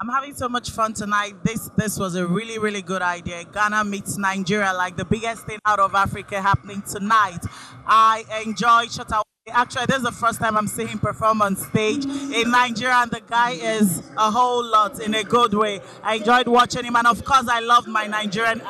I'm having so much fun tonight. This this was a really really good idea. Ghana meets Nigeria, like the biggest thing out of Africa happening tonight. I enjoyed Shatta. Actually, this is the first time I'm seeing him perform on stage in Nigeria, and the guy is a whole lot in a good way. I enjoyed watching him, and of course, I love my Nigerian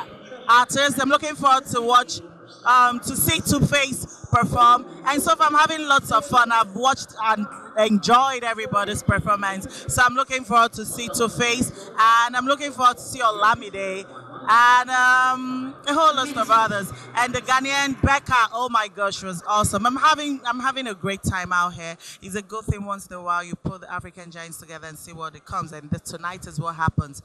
artists. I'm looking forward to watch um, to see Two Face perform. And so I'm having lots of fun. I've watched and enjoyed everybody's performance. So I'm looking forward to see Two Face, and I'm looking forward to see Olamide and um, a whole lot of others. And the Ghanaian Becca, oh my gosh, was awesome. I'm having I'm having a great time out here. It's a good thing once in a while you put the African giants together and see what it comes. And the, tonight is what happens.